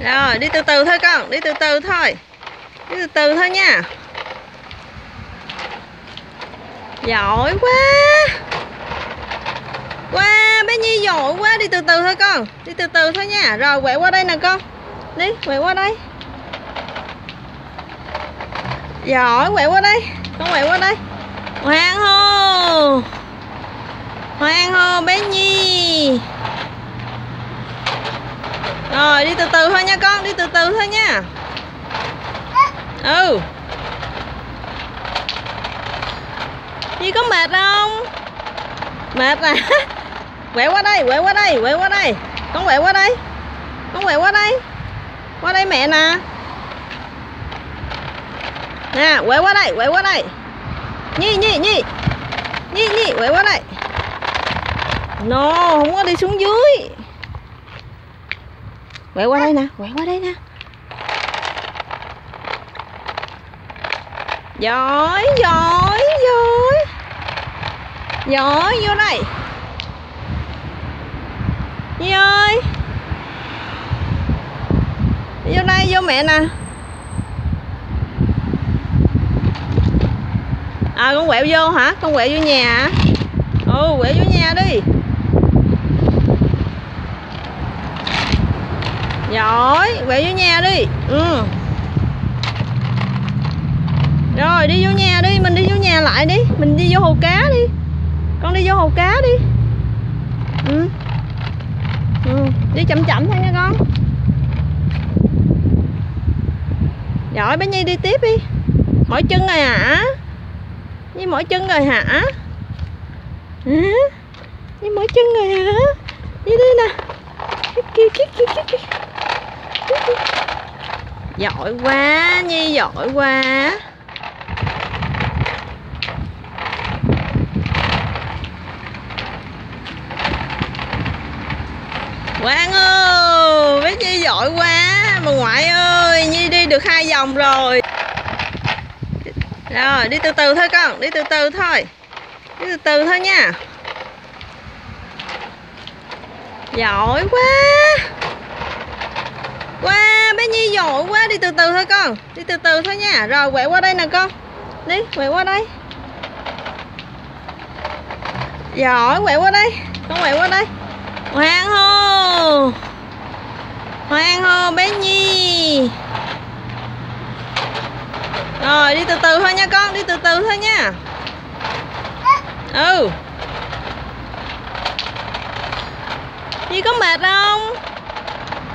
Rồi, đi từ từ thôi con, Đi từ từ thôi. Đi từ từ thôi nha. Giỏi quá. Wow bé Nhi giỏi quá, Đi từ từ thôi con. Đi từ từ thôi nha. Rồi, quẹo qua đây nè con. Đi, quẹo qua đây. Giỏi, quẹo qua đây. Con quẹo qua đây. Hoàng hô Hoàng hô bé Nhi. Rồi, đi từ từ thôi nha con, Đi từ từ thôi nha. Ừ. Nhi có mệt không? Mệt à? Quẹo qua đây Quẹo qua đây Quẹo qua đây. Con quẹo qua đây. Con quẹo qua đây. Qua đây mẹ nè. Nè quẹo qua đây Quẹo qua đây. Nhi Nhi Nhi. Nhi Nhi quẹo qua đây. No, không có đi xuống dưới. Quẹo qua đây nè Quẹo qua đây nè. Giỏi giỏi giỏi. Giỏi, vô đây. Nhi ơi Vô đây, vô mẹ nè. À con quẹo vô hả? Con quẹo vô nhà hả? Ừ quẹo vô nhà đi. Giỏi, Quẹo vô nhà đi. Ừ. Rồi, đi vô nhà đi, Mình đi vô nhà lại đi. Mình đi vô hồ cá đi. Con đi vô hồ cá đi. Ừ. Ừ Đi chậm chậm thôi nha con. Giỏi, bé Nhi đi tiếp đi. Mỏi chân rồi hả? Nhi mỏi chân rồi hả? Hả Nhi mỏi chân rồi hả? Đi đi nè. Kìa kìa kìa kìa kìa Giỏi quá, Nhi, giỏi quá. Quang ơi Bé Nhi giỏi quá. Bà ngoại ơi, Nhi đi được hai vòng rồi. Rồi, đi từ từ thôi con, Đi từ từ thôi. Đi từ từ thôi nha. Giỏi quá bé quá, Đi từ từ thôi con. Đi từ từ thôi nha. Rồi, quẹo qua đây nè con. Đi, quẹo qua đây. Giỏi, quẹo qua đây. Con quẹo qua đây. Hoàng hô. Hoàng hô, bé Nhi. Rồi, đi từ từ thôi nha con, Đi từ từ thôi nha. Ừ. Nhi có mệt không?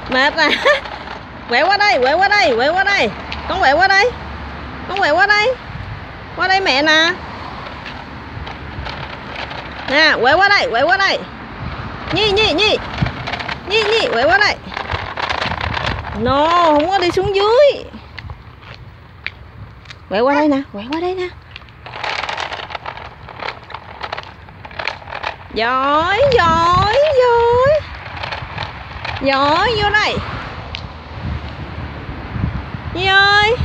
Mệt à? Quẹo qua đây Quẹo qua đây Quẹo qua đây. Con quẹo qua đây. Con quẹo qua đây. Qua đây mẹ nè. Nè quẹo qua đây Quẹo qua đây. Nhi Nhi Nhi. Nhi Nhi quẹo qua đây. No, không có đi xuống dưới. Quẹo qua đây nè Quẹo qua đây nè. Giỏi giỏi giỏi. Giỏi, vô đây. Nhi ơi.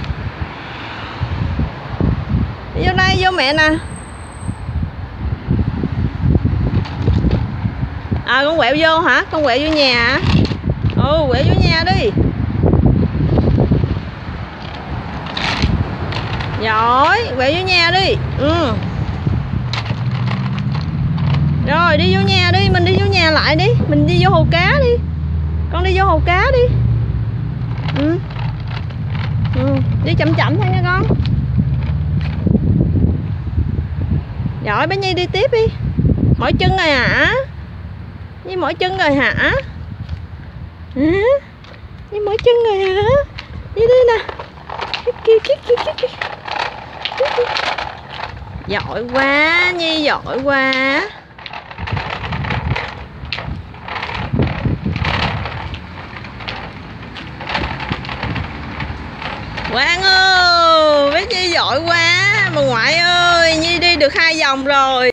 Vô đây, vô mẹ nè. À con quẹo vô hả? Con quẹo vô nhà hả? Ừ quẹo vô nhà đi. Giỏi, Quẹo vô nhà đi. Ừ. Rồi, đi vô nhà đi, Mình đi vô nhà lại đi. Mình đi vô hồ cá đi. Con đi vô hồ cá đi. Ừ. Đi chậm chậm thôi nha con. Giỏi, bé Nhi đi tiếp đi. Mỏi chân rồi hả? Nhi mỏi chân rồi hả? Hả? Nhi mỏi chân rồi hả? Đi đi nè. Giỏi quá, Nhi giỏi quá. Quang ơi Bé Nhi giỏi quá. Bà ngoại ơi, Nhi đi được hai vòng rồi.